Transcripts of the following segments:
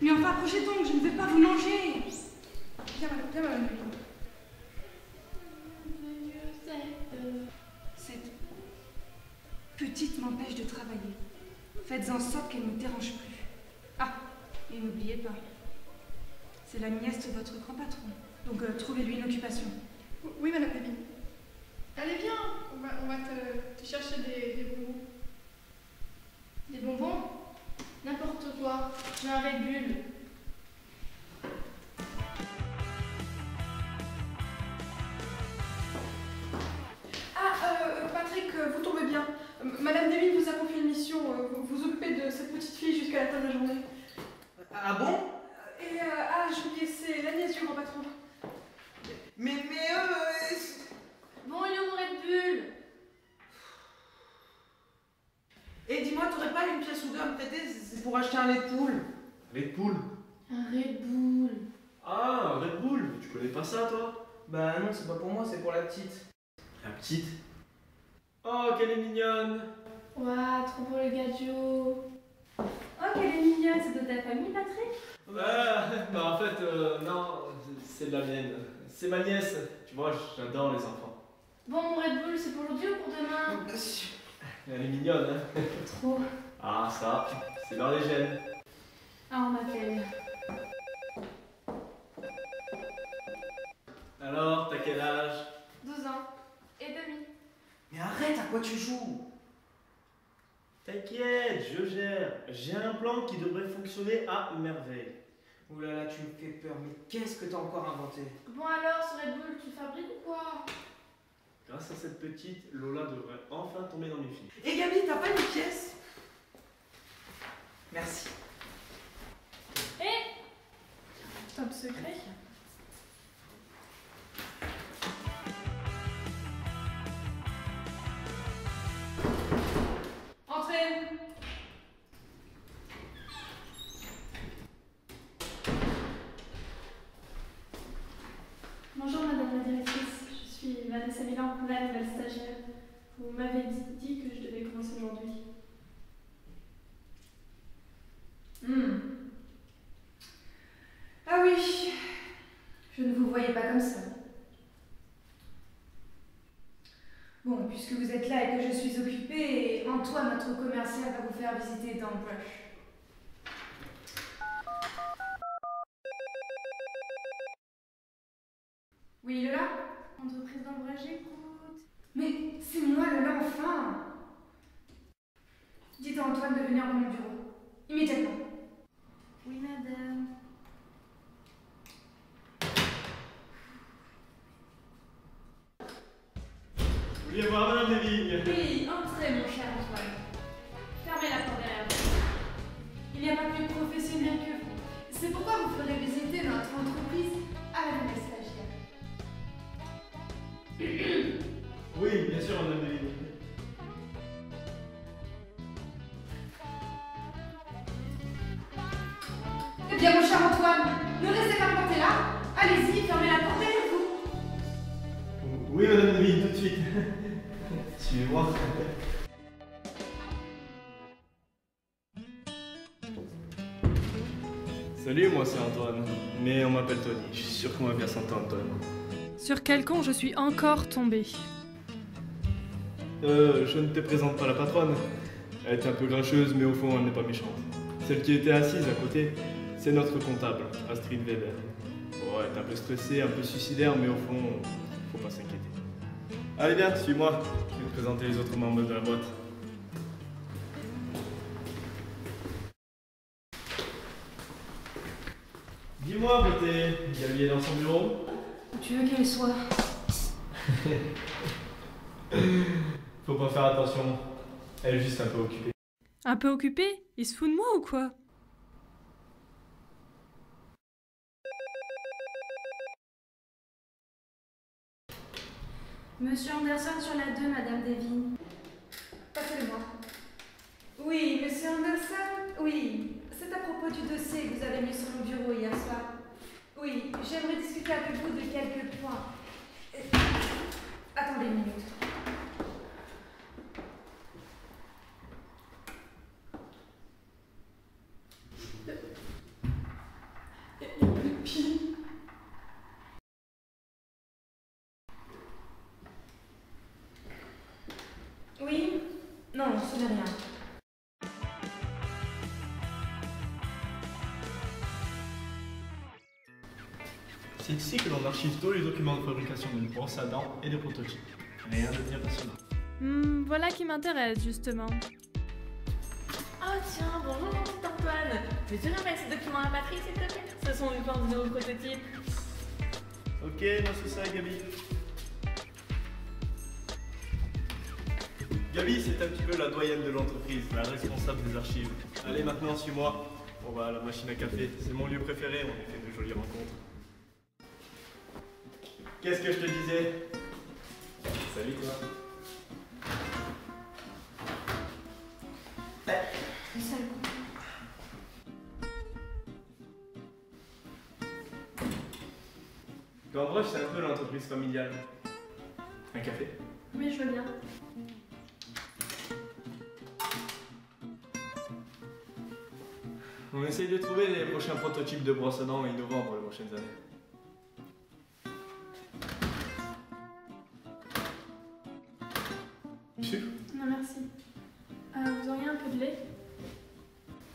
Mais enfin, approchez donc, je ne vais pas vous manger. Viens, viens, madame. Cette petite m'empêche de travailler. Faites en sorte qu'elle ne me dérange plus. Ah, et n'oubliez pas, c'est la nièce de votre grand patron. Donc euh, trouvez-lui une occupation. Oui, madame David. Allez, viens, on va, te chercher des, des bonbons. Des bonbons? N'importe quoi. J'ai un Red Bull. Ah, euh, Patrick, euh, vous tombez bien. Euh, Madame David vous a confié une mission. euh, vous vous occupez de cette petite fille jusqu'à la fin de la journée. Ah bon? Et, euh, ah, j'ai oublié, c'est la nièce du grand patron. Mais, mais euh, Bon, il est où mon Red Bull Et une pièce ou deux à me prêter C'est pour acheter un lait de poule. Red Bull Un Red Bull. Ah, Red Bull Tu connais pas ça, toi? Bah non, c'est pas pour moi, c'est pour la petite. La petite? Oh, qu'elle est mignonne Ouah, trop beau le gadget. Oh, quelle est mignonne, c'est de ta famille, Patrick? Ouais, bah en fait, euh, non, c'est de la mienne. C'est ma nièce. Tu vois, j'adore les enfants. Bon, mon Red Bull, c'est pour aujourd'hui ou pour demain? Elle est mignonne, hein Trop. Ah, ça, c'est dans les gènes. Ah, on m'appelle. Alors, t'as quel âge? 12 ans. Et demi. Mais arrête, à quoi tu joues? T'inquiète, je gère. J'ai un plan qui devrait fonctionner à merveille. Ouh là là, tu me fais peur, mais qu'est-ce que t'as encore inventé? Bon alors, ce Red Bull, tu fabriques ou quoi? Grâce à cette petite, Lola devrait enfin tomber dans mes filles. Et Gabi, t'as pas une pièce? Merci. Top secret. Entrez Bonjour, madame la directrice. Je suis Vanessa Milan, la nouvelle stagiaire. Vous m'avez dit que je devais commencer aujourd'hui. Hmm. Ah oui, vous voyais pas comme ça. Bon, puisque vous êtes là et que je suis occupée, Antoine, notre commercial, va vous faire visiter dans Brush. Oui, Lola Entreprise d'embrage, j'écoute. Mais c'est moi, Lola, enfin Dites à Antoine de venir dans mon bureau. Immédiatement. Oui, madame. Antoine, ne restez pas planté là. Allez-y, fermez la porte derrière vous. Oui, Madame Desvignes, tout de suite. Suivez-moi. Salut, moi c'est Antoine. Mais on m'appelle Tony. Je suis sûr qu'on va bien s'entendre, Antoine. Sur quel con je suis encore tombée? Euh, je ne te présente pas la patronne. Elle est un peu grincheuse, mais au fond, elle n'est pas méchante. Celle qui était assise à côté, c'est notre comptable, Astrid Weber. Bon, elle est un peu stressée, un peu suicidaire, mais au fond, faut pas s'inquiéter. Allez, viens, suis-moi. Je vais te présenter les autres membres de la boîte. Dis-moi, beauté, Gabi est dans son bureau Où tu veux qu'elle soit? Faut pas faire attention. Elle est juste un peu occupée. Un peu occupé Il se fout de moi ou quoi? Monsieur Anderson sur la 2, madame Devine. Passez-le-moi. Oui, monsieur Anderson Oui, c'est à propos du dossier que vous avez mis sur mon bureau hier soir. Oui, j'aimerais discuter avec vous de quelques points. Attendez une minute. Il n'y a plus de pieds. Oui Non, ce n'est rien. C'est ici que l'on archive tous les documents de fabrication d'une brosse à dents et des prototypes. Rien de bien passionnant. Hmm, voilà qui m'intéresse justement. Ah tiens, bonjour mon petit Antoine Peux-tu remettre ces documents à Patrick s'il te plaît? Ce sont les plans de nouveaux prototypes. Ok, c'est ça, Gabi. Gabi, c'est un petit peu la doyenne de l'entreprise, la responsable des archives. Allez, maintenant, suis-moi. On va à la machine à café. C'est mon lieu préféré, on y fait de jolies rencontres. Qu'est-ce que je te disais? Salut, toi. Gambroche, c'est un peu l'entreprise familiale. Un café? Oui, je veux bien. On essaye de trouver les prochains prototypes de brosse à dents innovants pour les prochaines années. Sûr Non, merci. Euh, vous auriez un peu de lait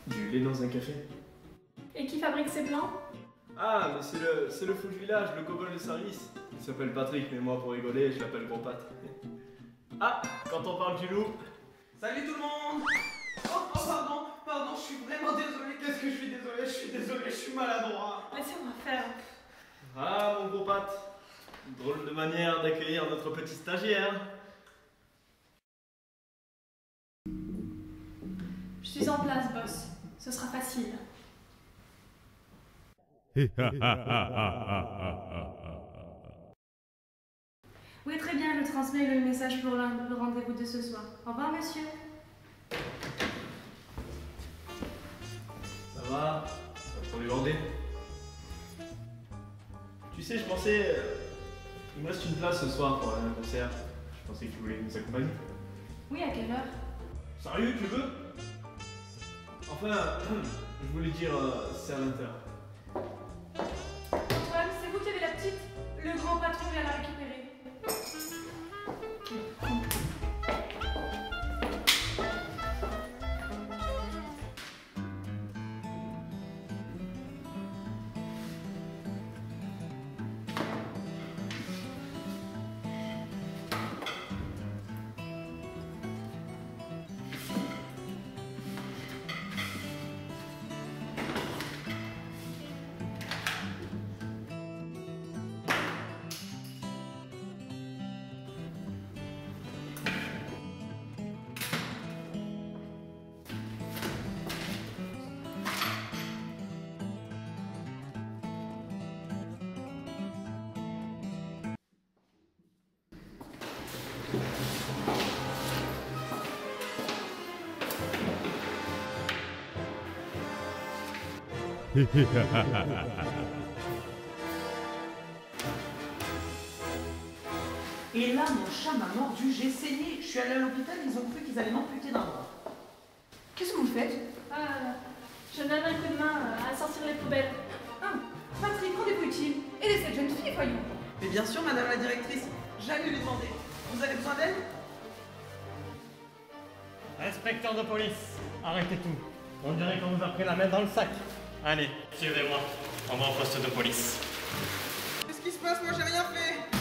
Du lait dans un café Et qui fabrique ces plans Ah, mais c'est le, c'est le fou du village, le gobel de service. Il s'appelle Patrick, mais moi pour rigoler, je l'appelle Gros Pat. Ah, quand on parle du loup, Salut tout le monde Oh, oh, pardon, pardon, je suis vraiment désolé. Qu'est-ce que je suis désolé Je suis désolé, je suis maladroit. Laissez-moi faire. ah mon gros Pat, drôle de manière d'accueillir notre petit stagiaire. Je suis en place, boss. Ce sera facile. Oui, très bien, je transmets le message pour le rendez-vous de ce soir. Au revoir, monsieur. Pensais. euh, Il me reste une place ce soir pour un concert. Je pensais que tu voulais nous accompagner. Oui, à quelle heure? Sérieux, tu veux? Enfin, je voulais dire, euh, c'est à 20h. Antoine, c'est vous qui avez la petite Le grand patron vient la récupérer. Et là, mon chat m'a mordu, j'ai saigné. Je suis allée à l'hôpital, ils ont cru qu'ils allaient m'amputer d'un bras. Qu'est-ce que vous faites? Ah, je donne un coup de main euh, à sortir les poubelles. Ah, Patrick, rendez-vous utile. Aidez cette jeune fille, voyons. Mais bien sûr, madame la directrice, j'allais lui demander. Vous avez besoin d'aide? Inspecteur de police, arrêtez tout. On dirait qu'on vous a pris la main dans le sac. Allez, suivez-moi. On va au poste de police. Qu'est-ce qui se passe? Moi, j'ai rien fait